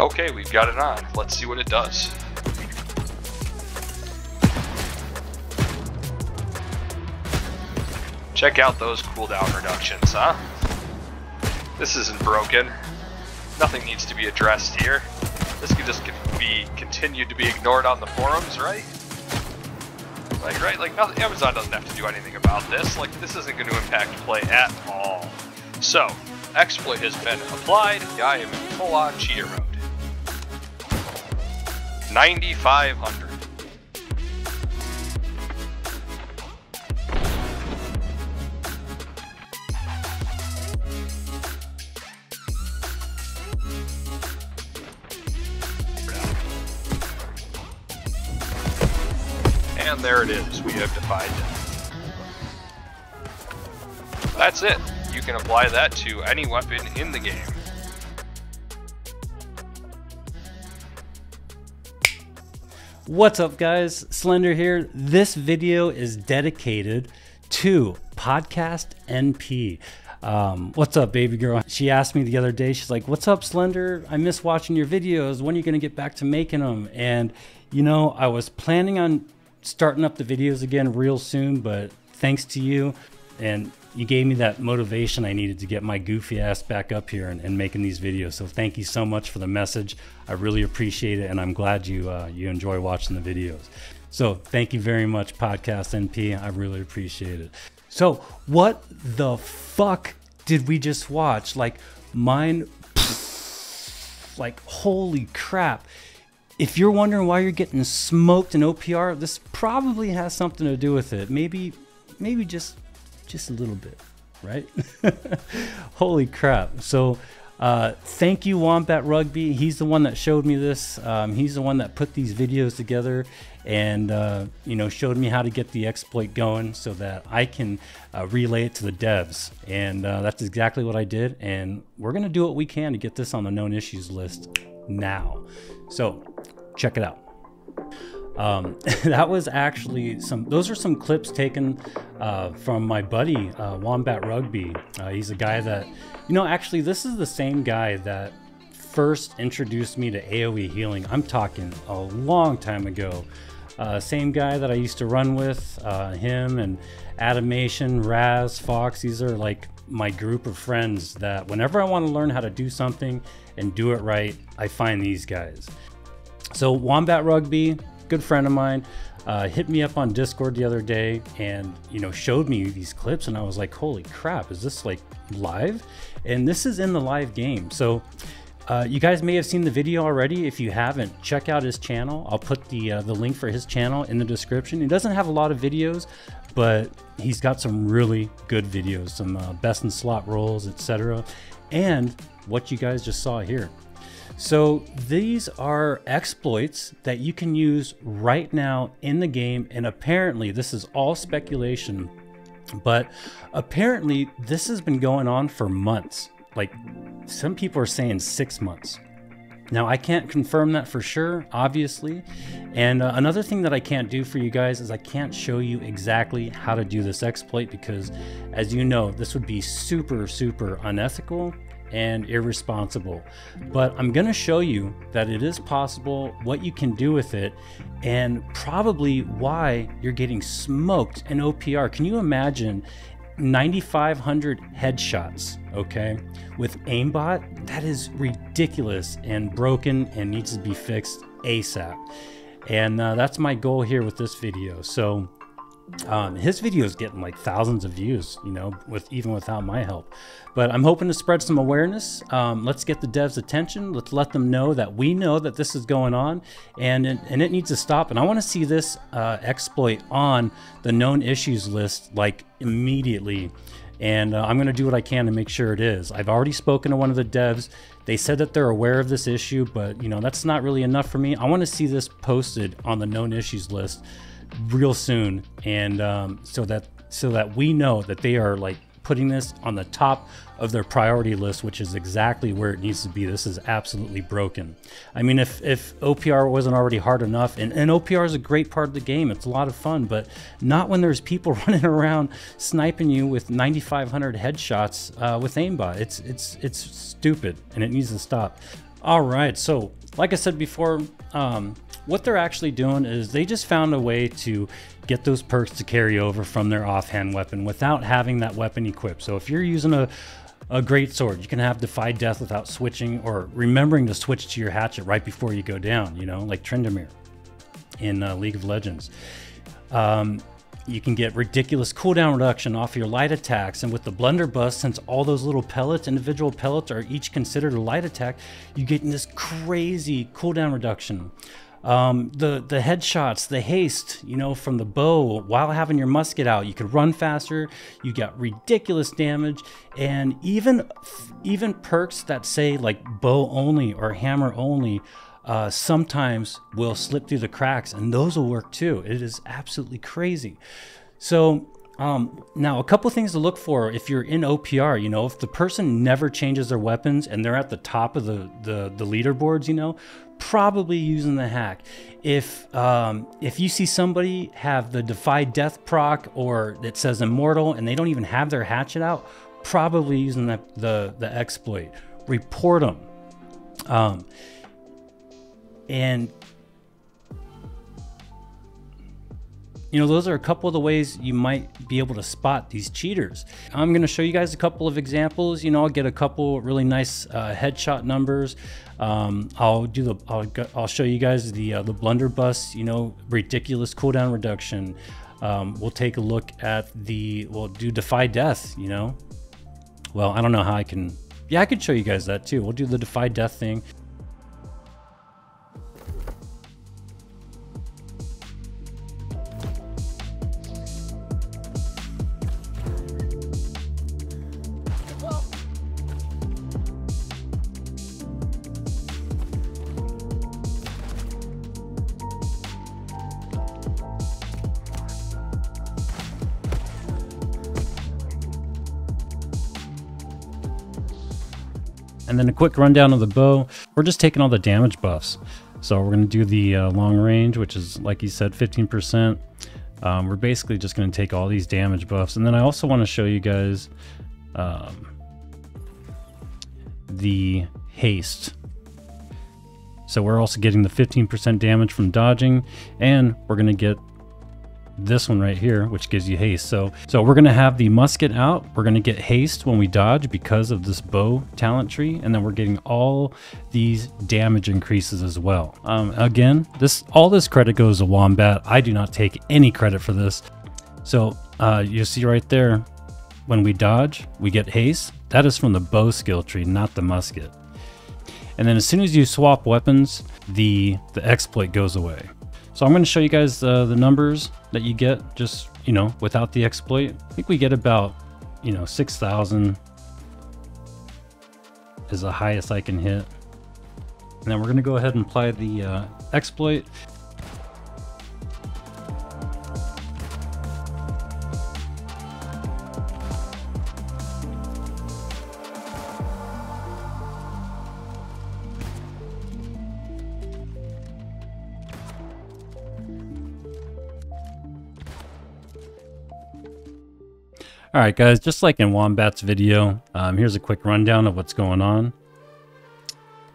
Okay, we've got it on. Let's see what it does. Check out those cooldown reductions, huh? This isn't broken. Nothing needs to be addressed here. This can just be continued to be ignored on the forums, right? Like, right? Like, nothing, Amazon doesn't have to do anything about this. Like, this isn't going to impact play at all. So, exploit has been applied. I am in full-on cheater mode. 9,500. And there it is, we have defied death. That's it. You can apply that to any weapon in the game. What's up, guys? Slender here. This video is dedicated to Podcast NP. Um, what's up, baby girl? She asked me the other day, she's like, What's up, Slender? I miss watching your videos. When are you going to get back to making them? And, you know, I was planning on starting up the videos again real soon, but thanks to you and you gave me that motivation I needed to get my goofy ass back up here and, and, making these videos. So thank you so much for the message. I really appreciate it, and I'm glad you uh, you enjoy watching the videos. So thank you very much, Podcast NP. I really appreciate it. So what the fuck did we just watch? Like mine, like holy crap. If you're wondering why you're getting smoked in OPR, this probably has something to do with it. Maybe, maybe just just a little bit, right? Holy crap. So, uh, thank you, Wombat Rugby. He's the one that showed me this. Um, he's the one that put these videos together and, uh, you know, showed me how to get the exploit going so that I can uh, relay it to the devs. And uh, that's exactly what I did. And we're going to do what we can to get this on the known issues list now. So, check it out. Um, that was actually some, those are some clips taken uh, from my buddy, uh, Wombat Rugby. Uh, he's a guy that, you know, actually, this is the same guy that first introduced me to AoE healing. I'm talking a long time ago. Uh, same guy that I used to run with, uh, him and Adamation, Raz, Fox. These are like my group of friends that whenever I want to learn how to do something and do it right, I find these guys. So Wombat Rugby, good friend of mine uh, hit me up on Discord the other day and you know showed me these clips and I was like, holy crap, is this like live? And this is in the live game. So uh, you guys may have seen the video already. If you haven't, check out his channel. I'll put the uh, the link for his channel in the description. He doesn't have a lot of videos, but he's got some really good videos, some uh, best in slot rolls, etc. And what you guys just saw here. So these are exploits that you can use right now in the game. And apparently this is all speculation, but apparently this has been going on for months. Like some people are saying six months. Now, I can't confirm that for sure, obviously. And uh, another thing that I can't do for you guys is I can't show you exactly how to do this exploit because, as you know, this would be super, super unethical and irresponsible. But I'm going to show you that it is possible, what you can do with it, and probably why you're getting smoked in OPR. Can you imagine 9,500 headshots, okay, with aimbot? That is ridiculous and broken and needs to be fixed ASAP. And uh, that's my goal here with this video. So um, his video is getting like thousands of views, you know, with even without my help. But I'm hoping to spread some awareness. Um, let's get the devs' attention. Let's let them know that we know that this is going on, and it, and it needs to stop. And I want to see this uh, exploit on the known issues list like immediately. And uh, I'm going to do what I can to make sure it is. I've already spoken to one of the devs. They said that they're aware of this issue, but you know that's not really enough for me. I want to see this posted on the known issues list real soon, and um, so that so that we know that they are like putting this on the top of their priority list, which is exactly where it needs to be. This is absolutely broken. I mean, if, if OPR wasn't already hard enough, and, and OPR is a great part of the game, it's a lot of fun, but not when there's people running around sniping you with 9,500 headshots uh, with aimbot. It's, it's, it's stupid and it needs to stop. All right. So, like I said before, um, what they're actually doing is they just found a way to get those perks to carry over from their offhand weapon without having that weapon equipped. So, if you're using a a great sword, you can have defy death without switching or remembering to switch to your hatchet right before you go down. You know, like Tryndamere in uh, League of Legends. Um, you can get ridiculous cooldown reduction off your light attacks. And with the blunderbuss, since all those little pellets, individual pellets, are each considered a light attack, you get this crazy cooldown reduction. Um, the the headshots, the haste, you know, from the bow while having your musket out, you could run faster. You got ridiculous damage, and even even perks that say like bow only or hammer only uh, sometimes will slip through the cracks, and those will work too. It is absolutely crazy. So um, now, a couple things to look for if you're in OPR. You know, if the person never changes their weapons and they're at the top of the the, the leaderboards, you know, probably using the hack. If um, if you see somebody have the Defy Death proc or it says Immortal and they don't even have their hatchet out, probably using the the, the exploit. Report them. Um, and you know, those are a couple of the ways you might be able to spot these cheaters. I'm to show you guys a couple of examples. You know, I'll get a couple really nice uh, headshot numbers. Um, I'll do the, I'll, I'll show you guys the uh, the blunderbuss. You know, ridiculous cooldown reduction. Um, we'll take a look at the, we'll do defy death. You know, well, I don't know how I can. Yeah, I could show you guys that too. We'll do the defy death thing. And then a quick rundown of the bow. We're just taking all the damage buffs. So we're going to do the uh, long range, which is, like you said, 15%. Um, we're basically just going to take all these damage buffs. And then I also want to show you guys um, the haste. So we're also getting the 15% damage from dodging, and we're going to get this one right here, which gives you haste. So, so we're gonna have the musket out. We're gonna get haste when we dodge because of this bow talent tree, and then we're getting all these damage increases as well. Um, again, this all this credit goes to Wombat. I do not take any credit for this. So uh, you see right there, when we dodge, we get haste. That is from the bow skill tree, not the musket. And then as soon as you swap weapons, the the exploit goes away. So I'm going to show you guys uh, the numbers that you get just, you know, without the exploit. I think we get about, you know, 6,000 is the highest I can hit. And then we're going to go ahead and apply the uh, exploit. All right, guys, just like in Wombat's video, um, here's a quick rundown of what's going on.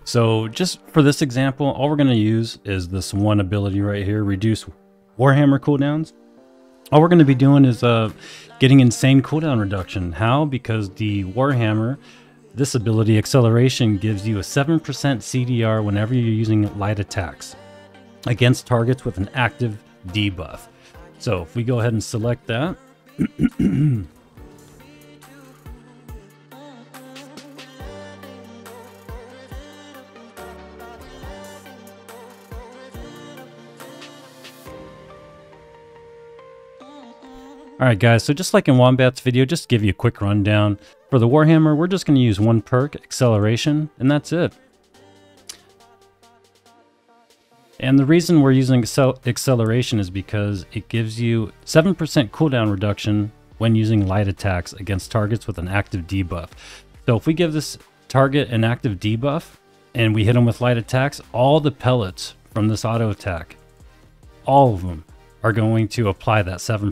So just for this example, all we're going to use is this one ability right here, reduce Warhammer cooldowns. All we're going to be doing is uh, getting insane cooldown reduction. How? Because the Warhammer, this ability, Acceleration, gives you a 7% CDR whenever you're using light attacks against targets with an active debuff. So if we go ahead and select that, Alright guys, so just like in Wombat's video, just to give you a quick rundown. For the Warhammer, we're just going to use one perk, Acceleration, and that's it. And the reason we're using Acceleration is because it gives you 7% cooldown reduction when using light attacks against targets with an active debuff. So if we give this target an active debuff, and we hit them with light attacks, all the pellets from this auto attack, all of them are going to apply that 7%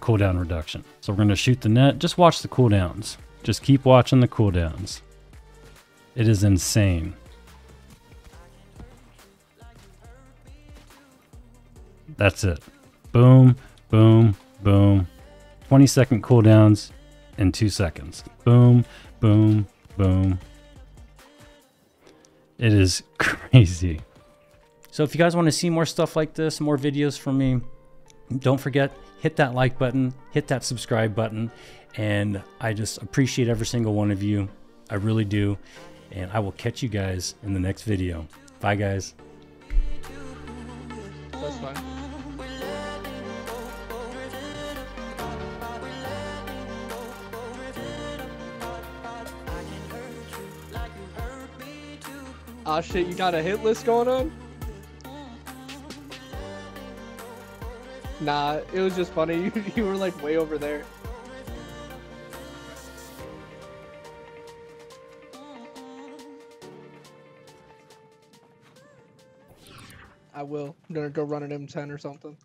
cooldown reduction. So we're going to shoot the net. Just watch the cooldowns. Just keep watching the cooldowns. It is insane. That's it. Boom, boom, boom. 20 second cooldowns in two seconds. Boom, boom, boom. It is crazy. So if you guys want to see more stuff like this, more videos from me, don't forget, hit that like button, hit that subscribe button, and I just appreciate every single one of you. I really do. And I will catch you guys in the next video. Bye, guys. That's fine. Ah shit, you got a hit list going on? Nah, it was just funny. You, you were like way over there. I will. I'm gonna go run an M10 or something.